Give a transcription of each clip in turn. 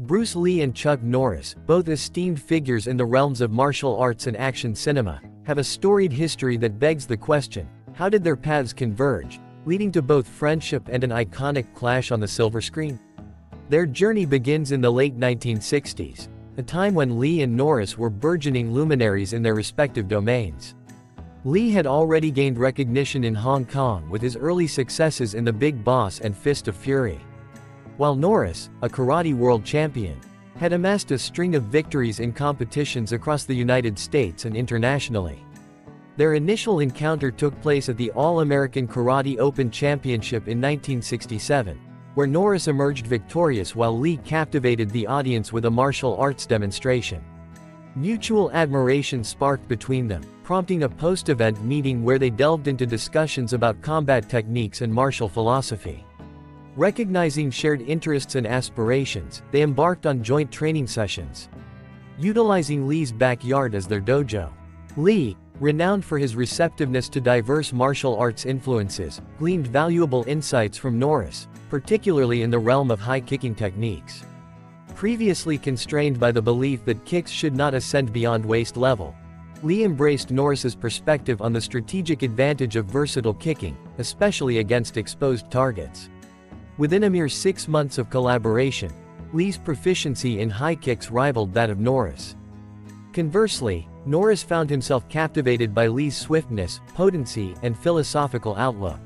Bruce Lee and Chuck Norris, both esteemed figures in the realms of martial arts and action cinema, have a storied history that begs the question, how did their paths converge, leading to both friendship and an iconic clash on the silver screen? Their journey begins in the late 1960s, a time when Lee and Norris were burgeoning luminaries in their respective domains. Lee had already gained recognition in Hong Kong with his early successes in The Big Boss and Fist of Fury. While Norris, a karate world champion, had amassed a string of victories in competitions across the United States and internationally. Their initial encounter took place at the All-American Karate Open Championship in 1967, where Norris emerged victorious while Lee captivated the audience with a martial arts demonstration. Mutual admiration sparked between them, prompting a post-event meeting where they delved into discussions about combat techniques and martial philosophy. Recognizing shared interests and aspirations, they embarked on joint training sessions. Utilizing Lee's backyard as their dojo. Lee, renowned for his receptiveness to diverse martial arts influences, gleaned valuable insights from Norris, particularly in the realm of high kicking techniques. Previously constrained by the belief that kicks should not ascend beyond waist level, Lee embraced Norris's perspective on the strategic advantage of versatile kicking, especially against exposed targets. Within a mere six months of collaboration, Lee's proficiency in high kicks rivaled that of Norris. Conversely, Norris found himself captivated by Lee's swiftness, potency, and philosophical outlook.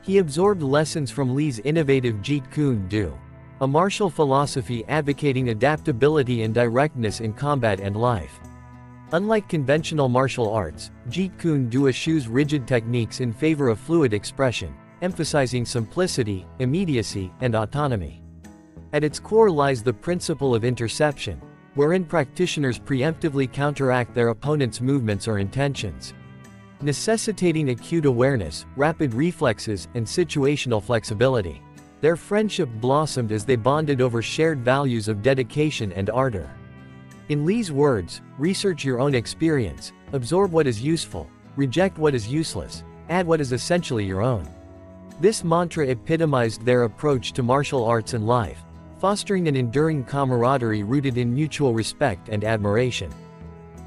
He absorbed lessons from Lee's innovative Jeet Kune Do, a martial philosophy advocating adaptability and directness in combat and life. Unlike conventional martial arts, Jeet Kune Do eschews rigid techniques in favor of fluid expression, emphasizing simplicity, immediacy, and autonomy. At its core lies the principle of interception, wherein practitioners preemptively counteract their opponent's movements or intentions. Necessitating acute awareness, rapid reflexes, and situational flexibility. Their friendship blossomed as they bonded over shared values of dedication and ardor. In Lee's words, research your own experience, absorb what is useful, reject what is useless, add what is essentially your own. This mantra epitomized their approach to martial arts and life, fostering an enduring camaraderie rooted in mutual respect and admiration.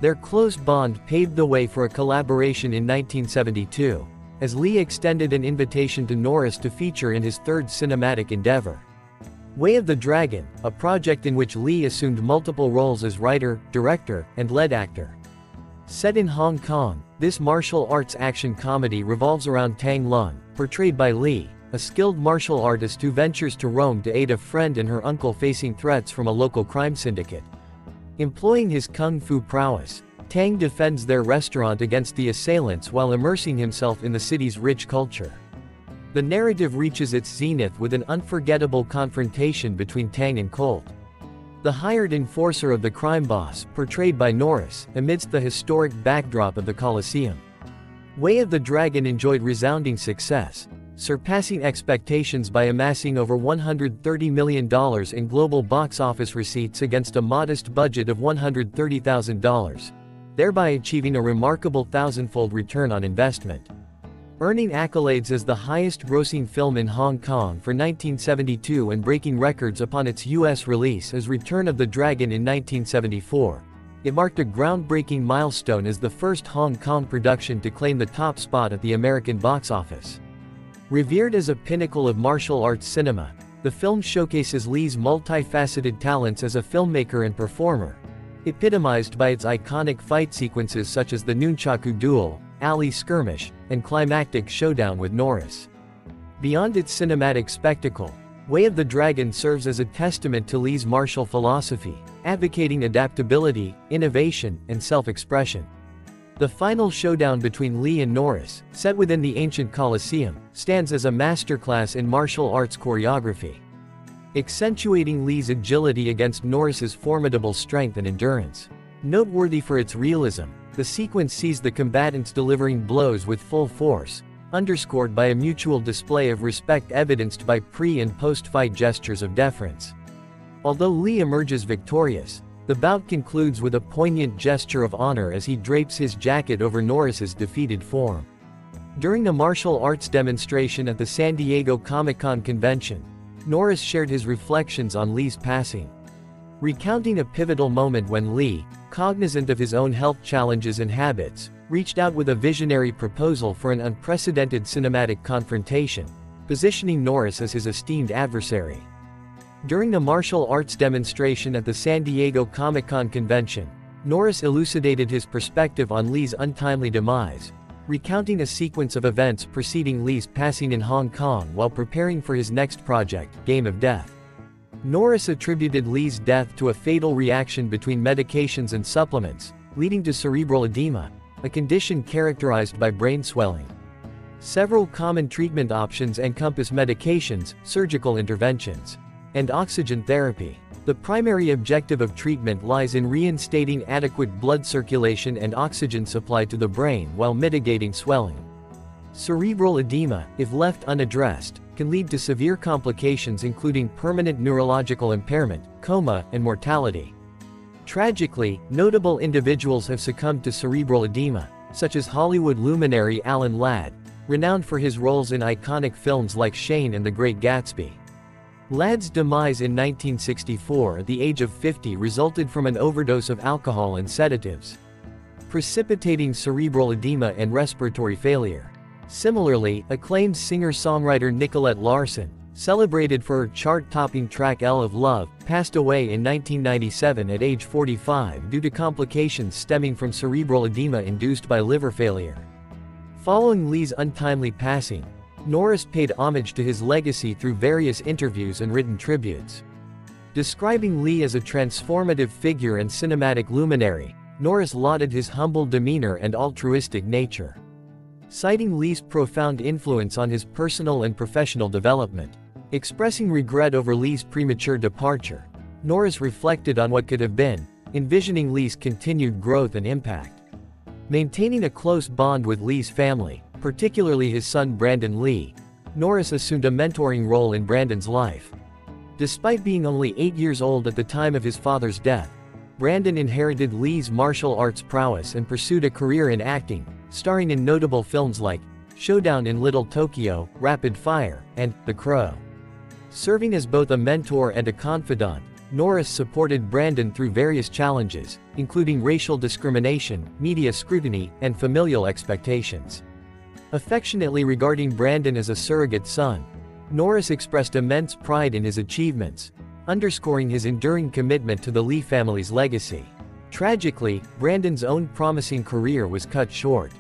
Their close bond paved the way for a collaboration in 1972, as Lee extended an invitation to Norris to feature in his third cinematic endeavor. Way of the Dragon, a project in which Lee assumed multiple roles as writer, director, and lead actor. Set in Hong Kong, this martial arts action comedy revolves around Tang Lung, portrayed by Lee, a skilled martial artist who ventures to Rome to aid a friend and her uncle facing threats from a local crime syndicate. Employing his kung fu prowess, Tang defends their restaurant against the assailants while immersing himself in the city's rich culture. The narrative reaches its zenith with an unforgettable confrontation between Tang and Colt. The hired enforcer of the crime boss, portrayed by Norris, amidst the historic backdrop of the Colosseum. Way of the Dragon enjoyed resounding success, surpassing expectations by amassing over $130 million in global box office receipts against a modest budget of $130,000 thereby achieving a remarkable thousandfold return on investment. Earning accolades as the highest-grossing film in Hong Kong for 1972 and breaking records upon its U.S. release as Return of the Dragon in 1974. It marked a groundbreaking milestone as the first Hong Kong production to claim the top spot at the American box office. Revered as a pinnacle of martial arts cinema, the film showcases Lee's multifaceted talents as a filmmaker and performer, epitomized by its iconic fight sequences such as the Nunchaku duel, alley skirmish, and climactic showdown with Norris. Beyond its cinematic spectacle, Way of the Dragon serves as a testament to Lee's martial philosophy, advocating adaptability, innovation, and self-expression. The final showdown between Lee and Norris, set within the ancient Colosseum, stands as a masterclass in martial arts choreography accentuating Lee's agility against Norris's formidable strength and endurance. Noteworthy for its realism, the sequence sees the combatants delivering blows with full force, underscored by a mutual display of respect evidenced by pre- and post-fight gestures of deference. Although Lee emerges victorious, the bout concludes with a poignant gesture of honor as he drapes his jacket over Norris's defeated form. During a martial arts demonstration at the San Diego Comic-Con convention, Norris shared his reflections on Lee's passing. recounting a pivotal moment when Lee, cognizant of his own health challenges and habits, reached out with a visionary proposal for an unprecedented cinematic confrontation, positioning Norris as his esteemed adversary. During the martial arts demonstration at the San Diego Comic-Con convention, Norris elucidated his perspective on Lee's untimely demise, recounting a sequence of events preceding Lee's passing in Hong Kong while preparing for his next project, Game of Death. Norris attributed Lee's death to a fatal reaction between medications and supplements, leading to cerebral edema, a condition characterized by brain swelling. Several common treatment options encompass medications, surgical interventions, and oxygen therapy. The primary objective of treatment lies in reinstating adequate blood circulation and oxygen supply to the brain while mitigating swelling. Cerebral edema, if left unaddressed, can lead to severe complications including permanent neurological impairment, coma, and mortality. Tragically, notable individuals have succumbed to cerebral edema, such as Hollywood luminary Alan Ladd, renowned for his roles in iconic films like Shane and The Great Gatsby. Ladd's demise in 1964 at the age of 50 resulted from an overdose of alcohol and sedatives, precipitating cerebral edema and respiratory failure. Similarly, acclaimed singer-songwriter Nicolette Larson, celebrated for her chart-topping track Lotta Love, passed away in 1997 at age 45 due to complications stemming from cerebral edema induced by liver failure. Following Lee's untimely passing, Norris paid homage to his legacy through various interviews and written tributes. Describing Lee as a transformative figure and cinematic luminary, Norris lauded his humble demeanor and altruistic nature. Citing Lee's profound influence on his personal and professional development, expressing regret over Lee's premature departure, Norris reflected on what could have been, envisioning Lee's continued growth and impact. Maintaining a close bond with Lee's family, particularly his son Brandon Lee, Norris assumed a mentoring role in Brandon's life. Despite being only 8 years old at the time of his father's death, Brandon inherited Lee's martial arts prowess and pursued a career in acting, starring in notable films like Showdown in Little Tokyo, Rapid Fire, and The Crow. Serving as both a mentor and a confidant, Norris supported Brandon through various challenges, including racial discrimination, media scrutiny, and familial expectations. Affectionately regarding Brandon as a surrogate son, Norris expressed immense pride in his achievements, underscoring his enduring commitment to the Lee family's legacy. Tragically, Brandon's own promising career was cut short.